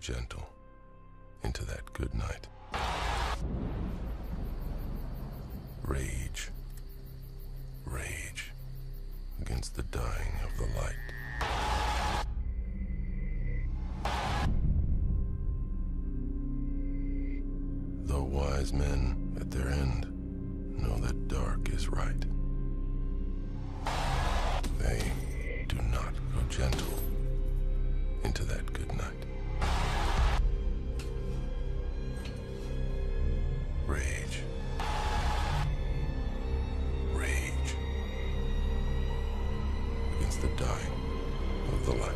gentle into that good night. Rage. Rage against the dying of the light. Though wise men at their end know that dark is right, they do not go gentle into that good night. the dying of the light.